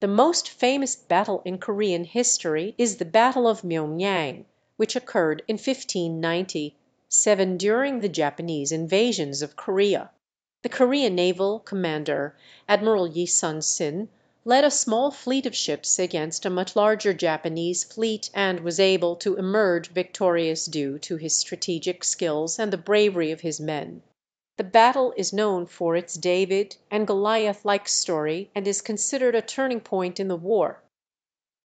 The most famous battle in Korean history is the battle of Myeongnyang, which occurred in 1590, seven during the Japanese invasions of Korea. The Korean naval commander, Admiral Yi Sun sin, led a small fleet of ships against a much larger Japanese fleet, and was able to emerge victorious due to his strategic skill and the bravery of his men. The battle is known for its David and Goliath like story, and is considered a turning point in the war.